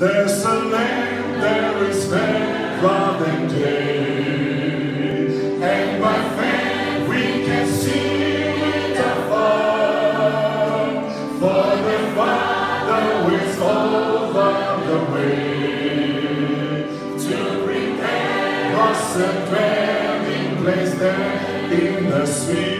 There's a land there is fair rather than day. And by faith we can see it afar. For the Father is over the way to prepare us a dwelling place there in the sweet,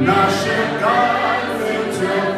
Наши тайны темные.